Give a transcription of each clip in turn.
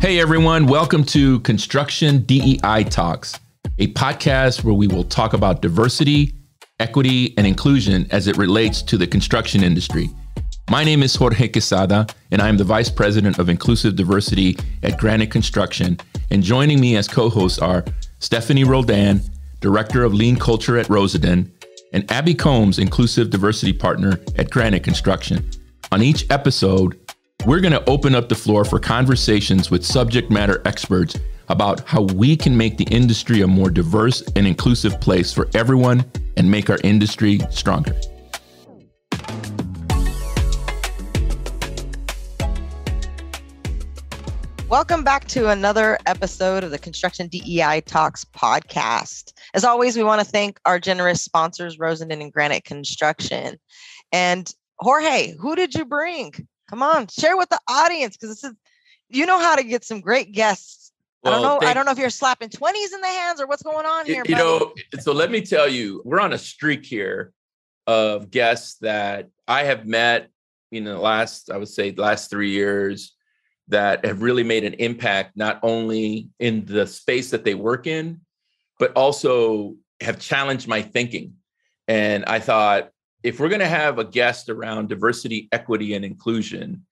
Hey everyone, welcome to Construction DEI Talks, a podcast where we will talk about diversity, equity, and inclusion as it relates to the construction industry. My name is Jorge Quesada, and I am the Vice President of Inclusive Diversity at Granite Construction. And joining me as co hosts are Stephanie Roldan, Director of Lean Culture at Rosendin, and Abby Combs, Inclusive Diversity Partner at Granite Construction. On each episode, we're going to open up the floor for conversations with subject matter experts about how we can make the industry a more diverse and inclusive place for everyone and make our industry stronger. Welcome back to another episode of the Construction DEI Talks podcast. As always, we want to thank our generous sponsors, Rosendin and Granite Construction. And Jorge, who did you bring? Come on, share with the audience because this is you know how to get some great guests. Well, I don't know. Thank, I don't know if you're slapping 20s in the hands or what's going on here. You, know, so let me tell you, we're on a streak here of guests that I have met in the last, I would say, last three years that have really made an impact, not only in the space that they work in, but also have challenged my thinking. And I thought, if we're going to have a guest around diversity, equity, and inclusion,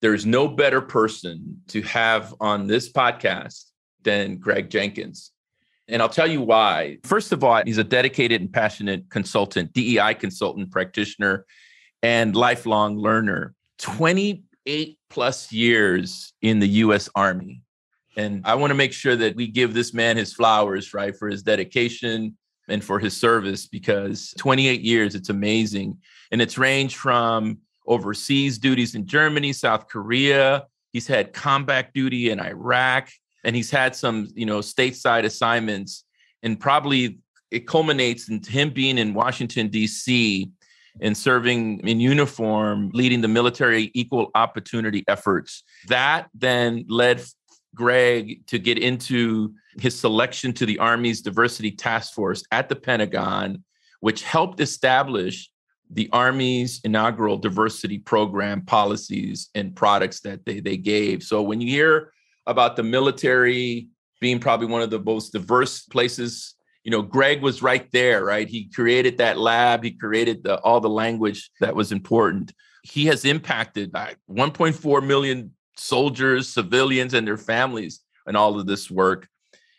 there's no better person to have on this podcast than Greg Jenkins. And I'll tell you why. First of all, he's a dedicated and passionate consultant, DEI consultant, practitioner, and lifelong learner. 28 plus years in the US Army. And I want to make sure that we give this man his flowers, right, for his dedication, and for his service because 28 years, it's amazing. And it's ranged from overseas duties in Germany, South Korea. He's had combat duty in Iraq, and he's had some, you know, stateside assignments. And probably it culminates in him being in Washington, D.C. and serving in uniform, leading the military equal opportunity efforts. That then led Greg to get into his selection to the Army's diversity task force at the Pentagon, which helped establish the Army's inaugural diversity program policies and products that they, they gave. So when you hear about the military being probably one of the most diverse places, you know, Greg was right there, right? He created that lab, he created the, all the language that was important. He has impacted 1.4 million soldiers, civilians, and their families in all of this work.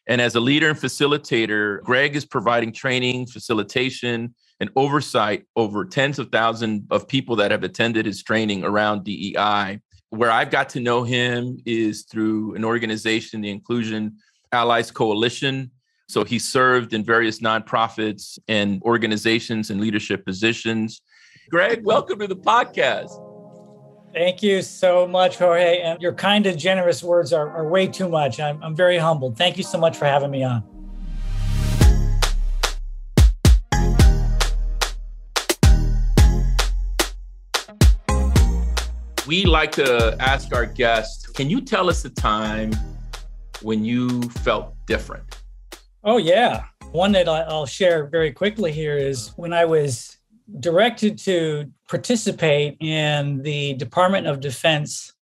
And as a leader and facilitator, Greg is providing training, facilitation, and oversight over tens of thousands of people that have attended his training around DEI. Where I've got to know him is through an organization, the Inclusion Allies Coalition. So he served in various nonprofits and organizations and leadership positions. Greg, welcome to the podcast. Thank you so much, Jorge. And your kind and generous words are, are way too much. I'm, I'm very humbled. Thank you so much for having me on. We like to ask our guests can you tell us a time when you felt different? Oh, yeah. One that I'll share very quickly here is when I was directed to participate in the Department of Defense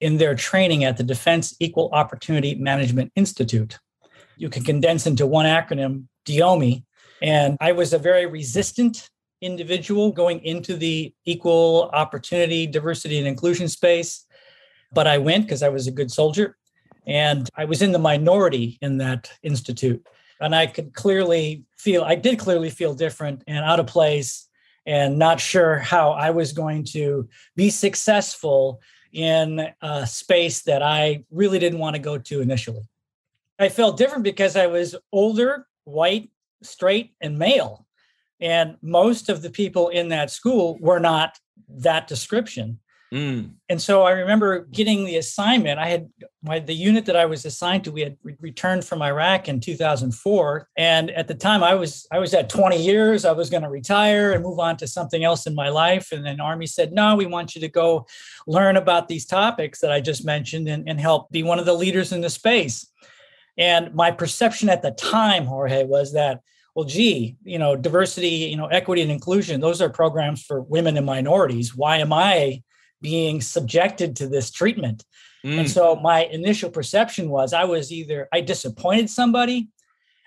in their training at the Defense Equal Opportunity Management Institute. You can condense into one acronym, DEOMI. And I was a very resistant individual going into the equal opportunity, diversity, and inclusion space. But I went because I was a good soldier. And I was in the minority in that institute. And I could clearly feel, I did clearly feel different and out of place and not sure how I was going to be successful in a space that I really didn't want to go to initially. I felt different because I was older, white, straight, and male. And most of the people in that school were not that description. Mm. And so I remember getting the assignment. I had my the unit that I was assigned to. We had re- returned from Iraq in 2004, and at the time I was I was at 20 years. I was going to retire and move on to something else in my life. And then Army said, "No, we want you to go learn about these topics that I just mentioned and, and help be one of the leaders in the space." And my perception at the time, Jorge, was that well, gee, you know, diversity, you know, equity and inclusion, those are programs for women and minorities. Why am I being subjected to this treatment. Mm. And so my initial perception was I was either I disappointed somebody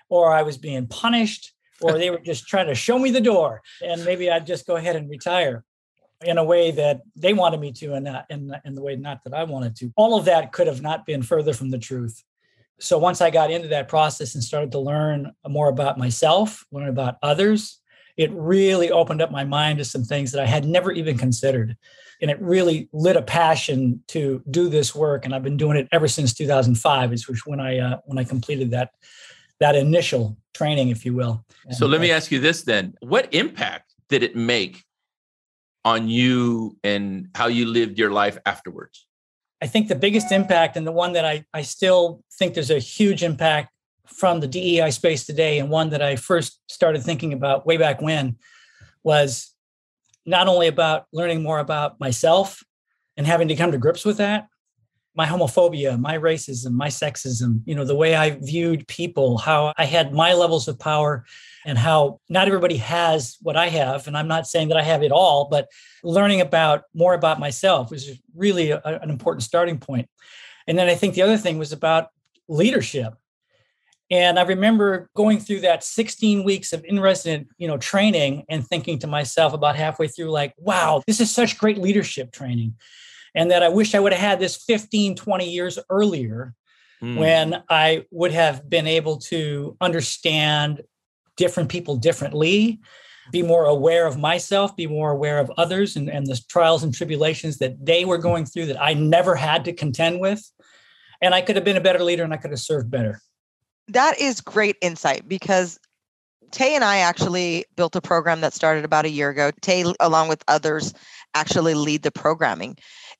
or I was being punished or they were just trying to show me the door and maybe I'd just go ahead and retire in a way that they wanted me to and not in, in the way not that I wanted to. All of that could have not been further from the truth. So once I got into that process and started to learn more about myself, learn about others, it really opened up my mind to some things that I had never even considered. And it really lit a passion to do this work. And I've been doing it ever since 2005, is when I uh, when I completed that that initial training, if you will. So let me ask you this then: What impact did it make on you and how you lived your life afterwards? I think the biggest impact, and the one that I, I still think there's a huge impact from the DEI space today, and one that I first started thinking about way back when, was not only about learning more about myself and having to come to grips with that, my homophobia, my racism, my sexism, you know, the way I viewed people, how I had my levels of power and how not everybody has what I have. And I'm not saying that I have it all, but learning about more about myself was really a, an important starting point. And then I think the other thing was about leadership. And I remember going through that 16 weeks of in-resident, you know, training and thinking to myself about halfway through, like, wow, this is such great leadership training. And that I wish I would have had this 15, 20 years earlier mm. when I would have been able to understand different people differently, be more aware of myself, be more aware of others and, and the trials and tribulations that they were going through that I never had to contend with. And I could have been a better leader and I could have served better. That is great insight because Tay and I actually built a program that started about a year ago. Tay, along with others, actually lead the programming.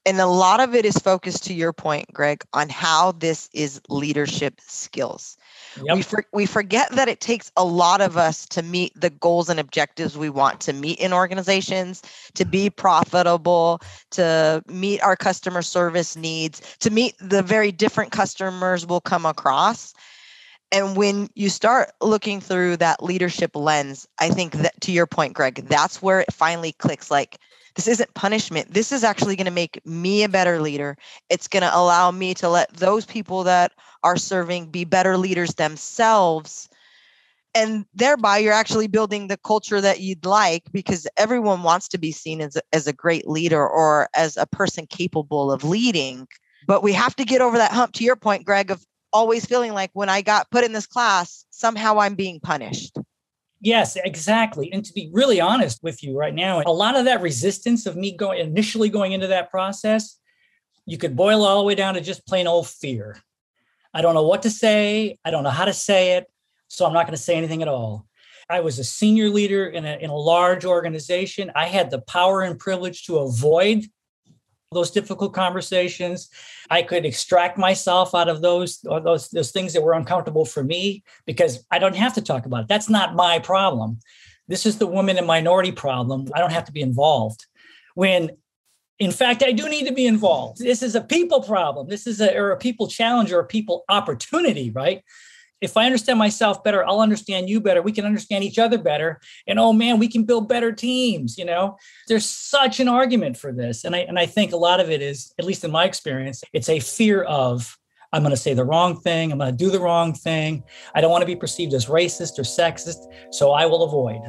And a lot of it is focused to your point, Greg, on how this is leadership skills. Yep. We for, we forget that it takes a lot of us to meet the goals and objectives we want to meet in organizations, to be profitable, to meet our customer service needs, to meet the very different customers we'll come across. And when you start looking through that leadership lens, I think that to your point, Greg, that's where it finally clicks like this isn't punishment. This is actually going to make me a better leader. It's going to allow me to let those people that are serving be better leaders themselves. And thereby, you're actually building the culture that you'd like because everyone wants to be seen as a, as a great leader or as a person capable of leading. But we have to get over that hump, to your point, Greg, of always feeling like when I got put in this class, somehow I'm being punished. Yes, exactly. And to be really honest with you right now, a lot of that resistance of me going initially going into that process, you could boil all the way down to just plain old fear. I don't know what to say. I don't know how to say it. So I'm not going to say anything at all. I was a senior leader in a, in a large organization. I had the power and privilege to avoid those difficult conversations. I could extract myself out of those those those things that were uncomfortable for me because I don't have to talk about it. That's not my problem. This is the woman and minority problem. I don't have to be involved. When in fact, I do need to be involved. This is a people problem. This is a, or a people challenge or a people opportunity, right? If I understand myself better, I'll understand you better. We can understand each other better. And oh man, we can build better teams. You know, there's such an argument for this. And I and I think a lot of it is, at least in my experience, it's a fear of I'm going to say the wrong thing. I'm going to do the wrong thing. I don't want to be perceived as racist or sexist. So I will avoid.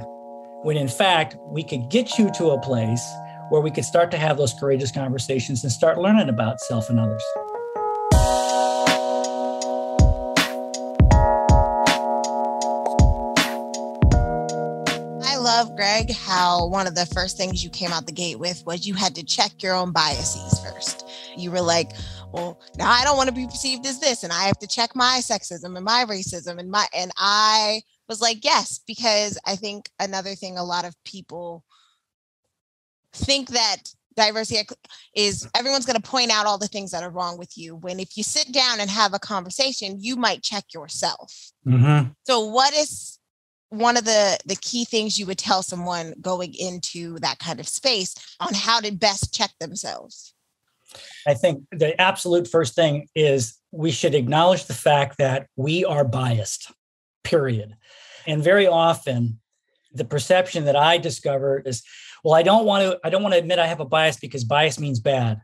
When in fact, we could get you to a place where we could start to have those courageous conversations and start learning about self and others. Greg, how one of the first things you came out the gate with was you had to check your own biases first. You were like, well, now I don't want to be perceived as this, and I have to check my sexism and my racism and my and I was like, yes, because I think another thing a lot of people think that diversity is everyone's going to point out all the things that are wrong with you when if you sit down and have a conversation you might check yourself mm-hmm. so what is one of the the key things you would tell someone going into that kind of space on how to best check themselves i think the absolute first thing is we should acknowledge the fact that we are biased period and very often the perception that i discover is well i don't want to i don't want to admit i have a bias because bias means bad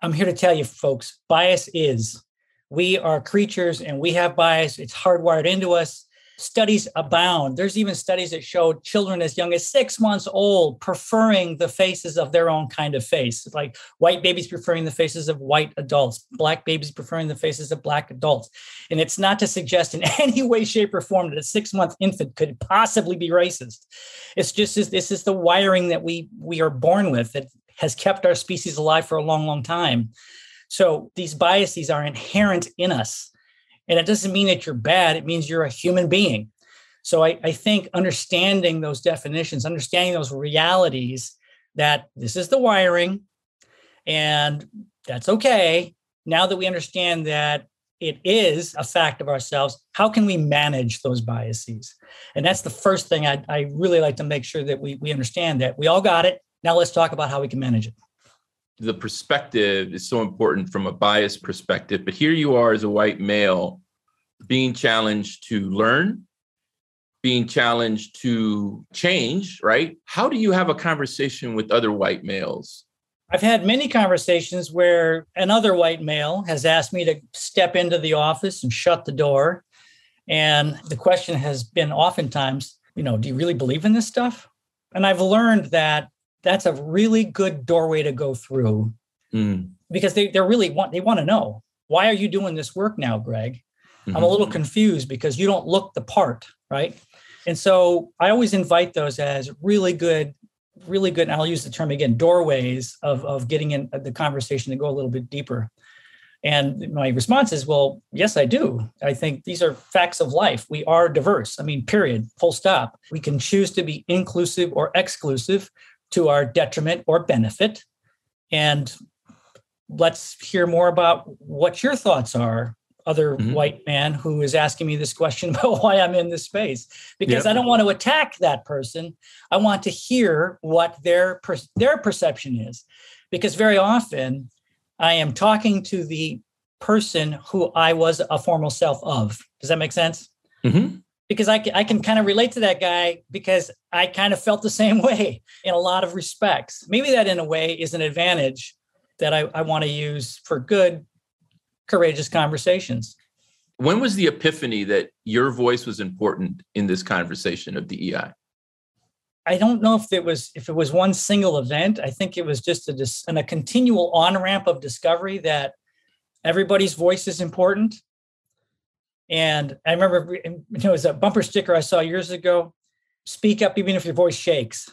I'm here to tell you, folks, bias is. We are creatures and we have bias. It's hardwired into us. Studies abound. There's even studies that show children as young as six months old preferring the faces of their own kind of face, like white babies preferring the faces of white adults, black babies preferring the faces of black adults. And it's not to suggest in any way, shape, or form that a six month infant could possibly be racist. It's just this is the wiring that we we are born with that has kept our species alive for a long, long time. So these biases are inherent in us. And it doesn't mean that you're bad, it means you're a human being. So I, I think understanding those definitions, understanding those realities that this is the wiring and that's okay. Now that we understand that it is a fact of ourselves, how can we manage those biases? And that's the first thing I, I really like to make sure that we, we understand that we all got it. Now let's talk about how we can manage it. The perspective is so important from a bias perspective, but here you are as a white male being challenged to learn, being challenged to change, right? How do you have a conversation with other white males? I've had many conversations where another white male has asked me to step into the office and shut the door. And the question has been oftentimes, you know, do you really believe in this stuff? And I've learned that that's a really good doorway to go through. Mm. because they, they really want they want to know why are you doing this work now greg? Mm-hmm. i'm a little mm-hmm. confused because you don't look the part right? And so i always invite those as really good really good and i'll use the term again doorways of, of getting in the conversation to go a little bit deeper. And my response is well yes i do. I think these are facts of life. We are diverse. I mean period. Full stop. We can choose to be inclusive or exclusive to our detriment or benefit. And let's hear more about what your thoughts are, other mm-hmm. white man who is asking me this question about why I'm in this space. Because yep. I don't want to attack that person. I want to hear what their per- their perception is. Because very often I am talking to the person who I was a formal self of. Does that make sense? Mm-hmm because I can, I can kind of relate to that guy because I kind of felt the same way in a lot of respects. Maybe that, in a way, is an advantage that I, I want to use for good, courageous conversations. When was the epiphany that your voice was important in this conversation of DEI? I don't know if it was if it was one single event. I think it was just a, and a continual on ramp of discovery that everybody's voice is important and I remember it was a bumper sticker I saw years ago. Speak up even if your voice shakes.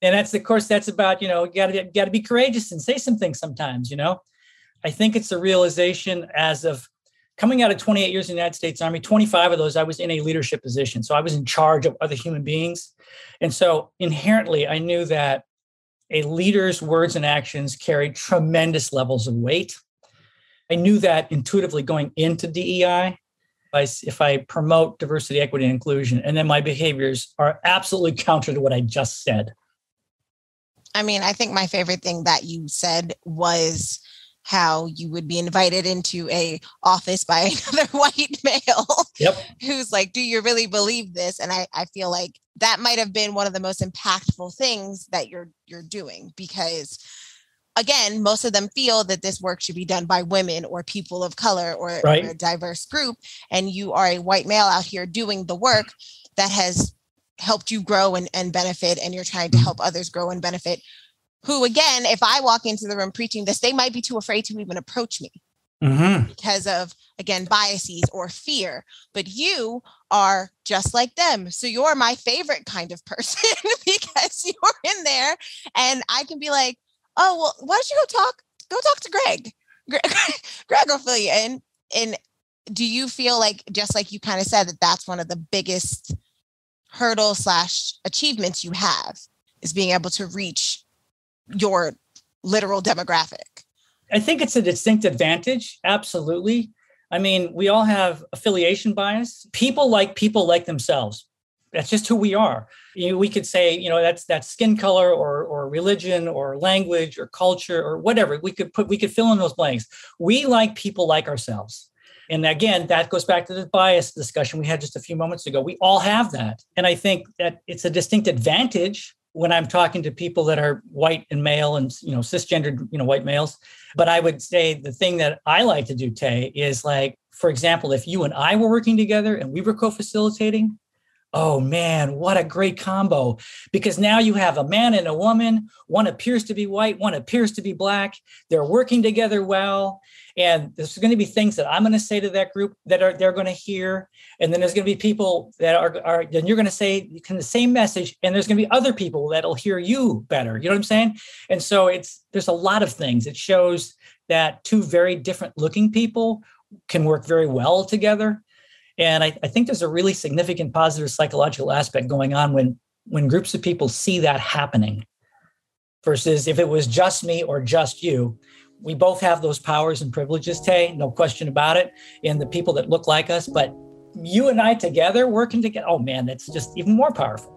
And that's of course that's about, you know, you gotta gotta be courageous and say some things sometimes, you know. I think it's a realization as of coming out of 28 years in the United States Army, 25 of those I was in a leadership position. So I was in charge of other human beings. And so inherently I knew that a leader's words and actions carried tremendous levels of weight. I knew that intuitively going into DEI. I, if I promote diversity, equity, and inclusion, and then my behaviors are absolutely counter to what I just said. I mean, I think my favorite thing that you said was how you would be invited into a office by another white male yep. who's like do you really believe this and I, I feel like that might have been one of the most impactful things that you're you're doing because again, most of them feel that this work should be done by women or people of color or, right. or, a diverse group. And you are a white male out here doing the work that has helped you grow and, and benefit, and you're trying to mm-hmm. help others grow and benefit. Who, again, if I walk into the room preaching this, they might be too afraid to even approach me. Mm-hmm. Because of again biases or fear, but you are just like them. So you're my favorite kind of person because you're in there, and I can be like, oh well why don't you go talk go talk to greg. Greg, greg will fill you in and do you feel like just like you kind of said that that's one of the biggest hurdle slash achievements you have is being able to reach your literal demographic? I think it's a distinct advantage absolutely. I mean we all have affiliation bias. People like people like themselves that's just who we are. You know, we could say, you know, that's that's skin color or or religion or language or culture or whatever. We could put we could fill in those blanks. We like people like ourselves. And again, that goes back to the bias discussion we had just a few moments ago. We all have that. And I think that it's a distinct advantage when I'm talking to people that are white and male and you know cisgendered, you know, white males. But I would say the thing that I like to do, Tay, is like, for example, if you and I were working together and we were co-facilitating, oh man, what a great combo. Because now you have a man and a woman. One appears to be white, one appears to be black. They're working together well. And there's going to be things that I'm going to say to that group that are they're going to hear. And then there's going to be people that are, are then you're going to say can the same message. And there's going to be other people that'll hear you better. You know what I'm saying? And so it's there's a lot of things. It shows that two very different looking people can work very well together and I, I think there's a really significant positive psychological aspect going on when when groups of people see that happening versus if it was just me or just you. We both have those powers and privileges tay no question about it in the people that look like us but you and i together working together oh man that's just even more powerful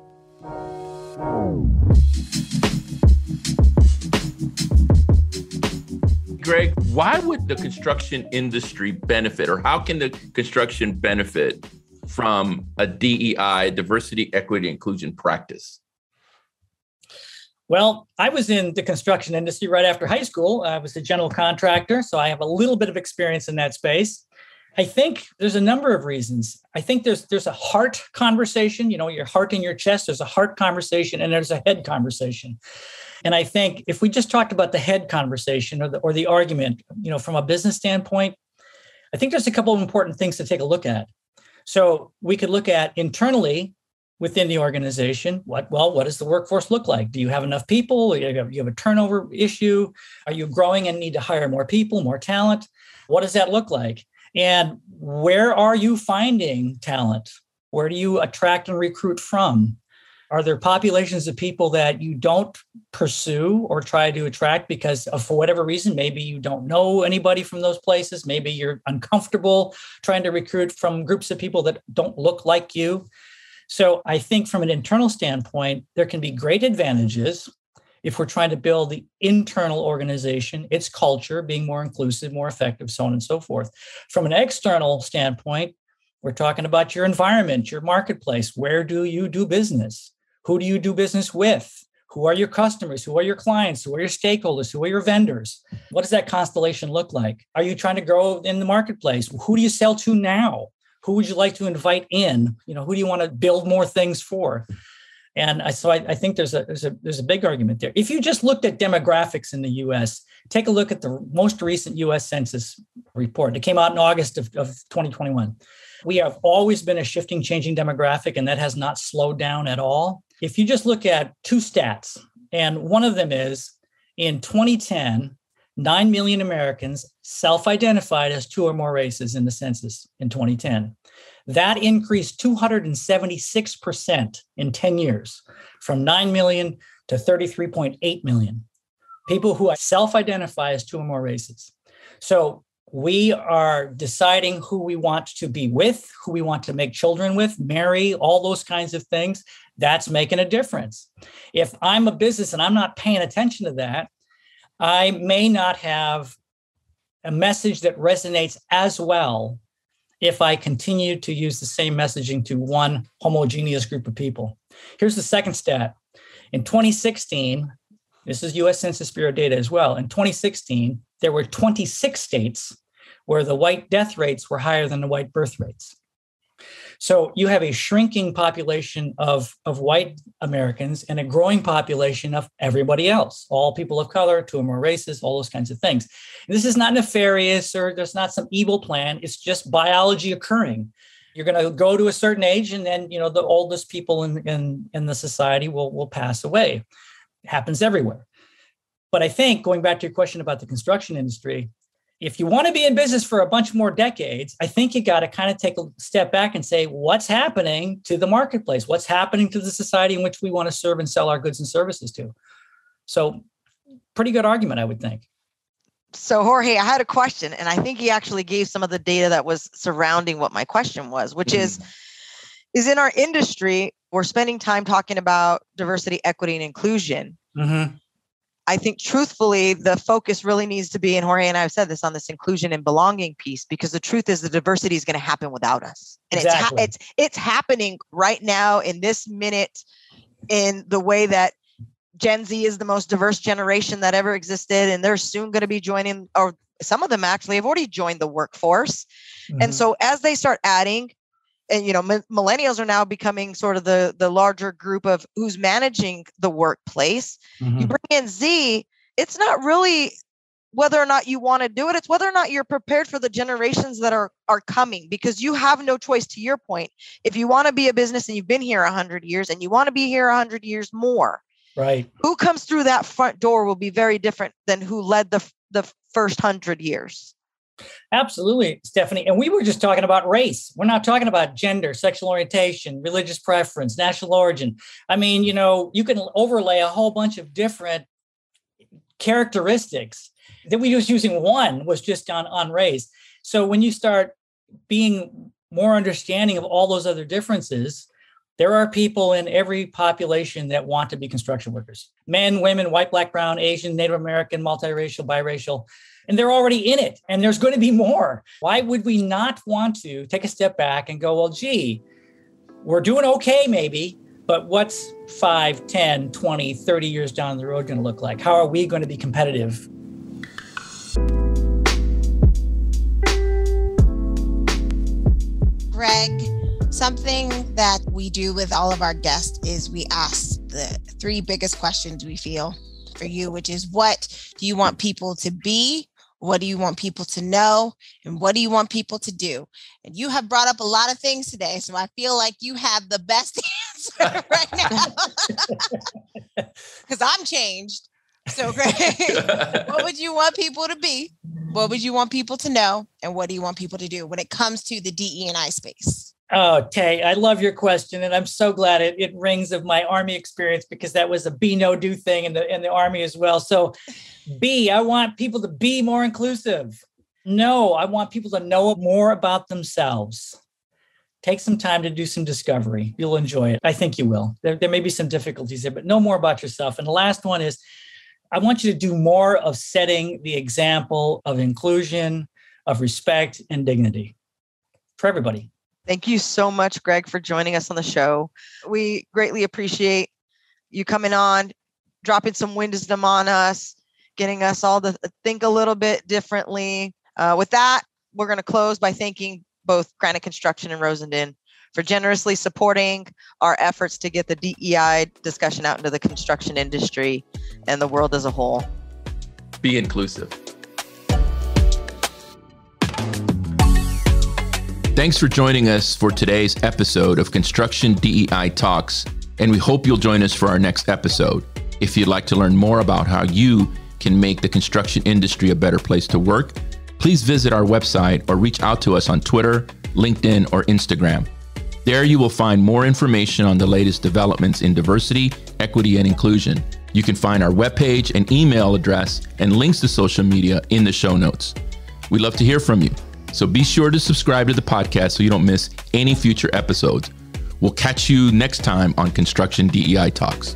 Greg, why would the construction industry benefit, or how can the construction benefit from a DEI, diversity, equity, inclusion practice? Well, I was in the construction industry right after high school. I was a general contractor, so I have a little bit of experience in that space. I think there's a number of reasons. I think there's there's a heart conversation, you know, your heart in your chest, there's a heart conversation and there's a head conversation. And I think if we just talked about the head conversation or the, or the argument, you know, from a business standpoint, I think there's a couple of important things to take a look at. So we could look at internally within the organization. What well, what does the workforce look like? Do you have enough people? You have, you have a turnover issue? Are you growing and need to hire more people, more talent? What does that look like? And where are you finding talent? Where do you attract and recruit from? Are there populations of people that you don't pursue or try to attract because of, for whatever reason, maybe you don't know anybody from those places? Maybe you're uncomfortable trying to recruit from groups of people that don't look like you. So I think from an internal standpoint, there can be great advantages if we're trying to build the internal organization, its culture, being more inclusive, more effective, so on and so forth. From an external standpoint, we're talking about your environment, your marketplace. Where do you do business? Who do you do business with? Who are your customers? Who are your clients? Who are your stakeholders? Who are your vendors? What does that constellation look like? Are you trying to grow in the marketplace? Who do you sell to now? Who would you like to invite in? You know, who do you want to build more things for? And I, so I, I, think there's a, there's a there's a big argument there. If you just looked at demographics in the U.S., take a look at the most recent U.S. Census report. It came out in August of, of 2021. We have always been a shifting, changing demographic, and that has not slowed down at all if you just look at two stats, and one of them is in 2010, 9 million Americans self identified as two or more races in the census in 2010. That increased 276% in 10 years from 9 million to 33.8 million people who self identify as two or more races. So we are deciding who we want to be with, who we want to make children with, marry, all those kinds of things that's making a difference. If I'm a business and I'm not paying attention to that, I may not have a message that resonates as well if I continue to use the same messaging to one homogeneous group of people. Here's the second stat. In 2016, this is US Census Bureau data as well. In 2016, there were 26 states where the white death rates were higher than the white birth rates. So you have a shrinking population of, of white Americans and a growing population of everybody else, all people of color, two or more races, all those kinds of things. And this is not nefarious or there's not some evil plan. It's just biology occurring. You're going to go to a certain age, and then you know the oldest people in, in, in the society will, will pass away. It happens everywhere. But I think going back to your question about the construction industry, if you want to be in business for a bunch more decades, I think you got to kind of take a step back and say, what's happening to the marketplace? What's happening to the society in which we want to serve and sell our goods and services to? So, pretty good argument, I would think. So, Jorge, I had a question, and I think he actually gave some of the data that was surrounding what my question was, which mm-hmm. is is in our industry, we're spending time talking about diversity, equity, and inclusion. Mm-hmm. I think truthfully, the focus really needs to be, and Jorge and I have said this on this inclusion and belonging piece, because the truth is the diversity is going to happen without us. And exactly. it's, it's, it's happening right now in this minute in the way that Gen Z is the most diverse generation that ever existed, and they're soon going to be joining, or some of them actually have already joined the workforce. Mm-hmm. And so as they start adding, and you know, m- millennials are now becoming sort of the the larger group of who's managing the workplace. Mm-hmm. You bring in Z, it's not really whether or not you want to do it it's whether or not you're prepared for the generations that are are coming because you have no choice to your point if you want to be a business and you've been here 100 years and you want to be here 100 years more Right. Who comes through that front door will be very different than who led the the first hundred years. Absolutely, Stephanie. And we were just talking about race. We're not talking about gender, sexual orientation, religious preference, national origin. I mean, you know, you can overlay a whole bunch of different characteristics that we was using one was just on on race. So when you start being more understanding of all those other differences, there are people in every population that want to be construction workers men, women, white, black, brown, Asian, Native American, multiracial, biracial. And they're already in it, and there's going to be more. Why would we not want to take a step back and go, well, gee, we're doing okay, maybe, but what's 5, 10, 20, 30 years down the road going to look like? How are we going to be competitive? Greg, Something that we do with all of our guests is we ask the three biggest questions we feel for you, which is what do you want people to be? What do you want people to know? And what do you want people to do? And you have brought up a lot of things today. So I feel like you have the best answer right now. Because I'm changed. So great. what would you want people to be? What would you want people to know? And what do you want people to do when it comes to the DE and I space? Oh, Tay, I love your question, and I'm so glad it, it rings of my army experience because that was a be know do thing in the in the army as well. So, Be, I want people to be more inclusive. Know, I want people to know more about themselves. Take some time to do some discovery. You'll enjoy it. I think you will. There, there may be some difficulties there, but know more about yourself. And the last one is I want you to do more of setting the example of inclusion, of respect, and dignity for everybody. Thank you so much, Greg, for joining us on the show. We greatly appreciate you coming on, dropping some wisdom on us, getting us all to think a little bit differently. Uh, with that, we're going to close by thanking both Granite Construction and Rosendin for generously supporting our efforts to get the DEI discussion out into the construction industry and the world as a whole. Be inclusive. Thanks for joining us for today's episode of Construction DEI Talks, and we hope you'll join us for our next episode. If you'd like to learn more about how you can make the construction industry a better place to work, please visit our website or reach out to us on Twitter, LinkedIn, or Instagram. There you will find more information on the latest developments in diversity, equity, and inclusion. You can find our webpage and email address and links to social media in the show notes. We'd love to hear from you. So be sure to subscribe to the podcast so you don't miss any future episodes. We'll catch you next time on Construction DEI Talks.